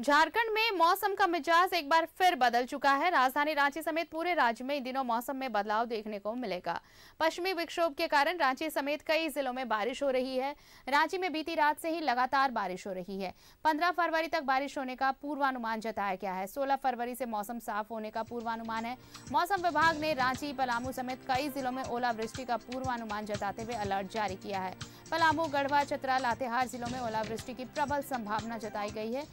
झारखंड में मौसम का मिजाज एक बार फिर बदल चुका है। राजधानी रांची समेत पूरे राज्य में इन दिनों मौसम में बदलाव देखने को मिलेगा। पश्चिमी विक्षोभ के कारण रांची समेत कई जिलों में बारिश हो रही है। रांची में बीती रात से ही लगातार बारिश हो रही है। 15 फरवरी तक बारिश होने का पूर्वानुमान जताया गया है। 16 फरवरी से मौसम साफ़ होने का पूर्वानुमान है। मौसम विभाग ने रांची, पलामू समेत कई जिलों में ओलावृष्टि का पूर्वानुमान जताते हुए अलर्ट जारी किया है। पलामू, गढ़वा, चतरा, लातेहार जिलों में ओलावृष्टि की प्रबल संभावना जताई गई है।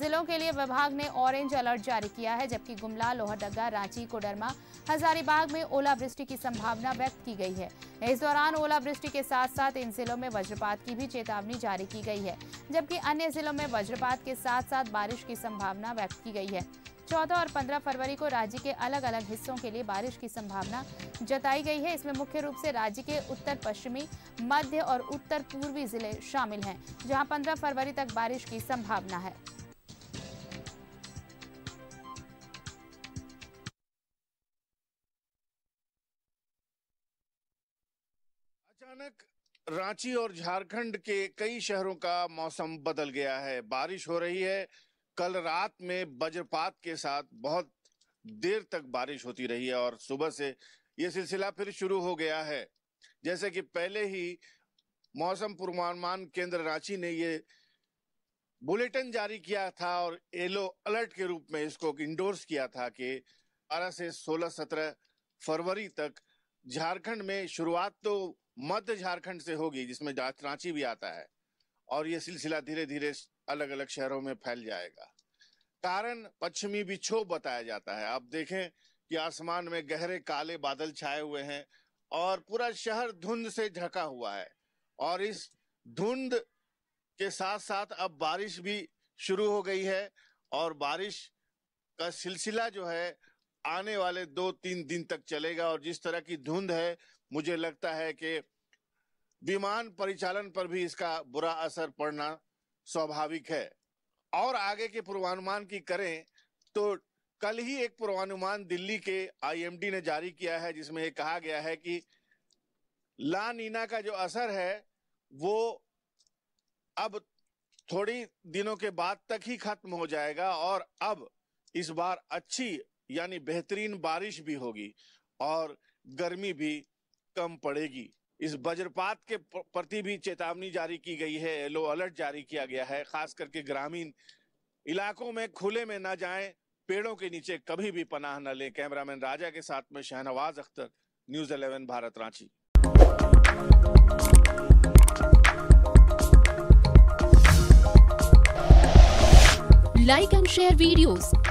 जिलों के लिए विभाग ने ऑरेंज अलर्ट जारी किया है, जबकि गुमला, लोहरदगा, रांची, कोडरमा, हजारीबाग में ओलावृष्टि की संभावना व्यक्त की गई है। इस दौरान ओलावृष्टि के साथ साथ इन जिलों में वज्रपात की भी चेतावनी जारी की गई है, जबकि अन्य जिलों में वज्रपात के साथ साथ बारिश की संभावना व्यक्त की गई है। चौदह और पंद्रह फरवरी को राज्य के अलग अलग हिस्सों के लिए बारिश की संभावना जताई गई है। इसमें मुख्य रूप से राज्य के उत्तर, पश्चिमी, मध्य और उत्तर पूर्वी ज़िले शामिल हैं, जहाँ 15 फरवरी तक बारिश की संभावना है। अचानक रांची और झारखंड के कई शहरों का मौसम बदल गया है। बारिश हो रही है। कल रात में वज्रपात के साथ बहुत देर तक बारिश होती रही है और सुबह से ये सिलसिला फिर शुरू हो गया है। जैसे कि पहले ही मौसम पूर्वानुमान केंद्र रांची ने ये बुलेटिन जारी किया था और येलो अलर्ट के रूप में इसको इंडोर्स किया था कि 12 से 16 17 फरवरी तक झारखंड में शुरुआत तो मध्य झारखंड से होगी, जिसमें रांची भी आता है, और ये सिलसिला धीरे धीरे अलग अलग शहरों में फैल जाएगा। कारण पश्चिमी विक्षोभ बताया जाता है। आप देखें कि आसमान में गहरे काले बादल छाए हुए हैं, और पूरा शहर धुंध से ढका हुआ है, और इस धुंध के साथ साथ अब बारिश भी शुरू हो गई है, और बारिश का सिलसिला जो है आने वाले दो तीन दिन तक चलेगा और जिस तरह की धुंध है, मुझे लगता है कि विमान परिचालन पर भी इसका बुरा असर पड़ना स्वाभाविक है। और आगे के पूर्वानुमान की करें तो कल ही एक पूर्वानुमान दिल्ली के आईएमडी ने जारी किया है, जिसमें यह कहा गया है कि ला नीना का जो असर है, वो अब थोड़ी दिनों के बाद तक ही खत्म हो जाएगा और अब इस बार अच्छी यानी बेहतरीन बारिश भी होगी और गर्मी भी कम पड़ेगी। इस वज्रपात के प्रति भी चेतावनी जारी की गई है येलो अलर्ट जारी किया गया है खास करके ग्रामीण इलाकों में खुले में न जाएँ पेड़ों के नीचे कभी भी पनाह न लें। कैमरामैन राजा के साथ में Shahnawaz Akhtar news 11 Bharat Ranchi. Like and share videos,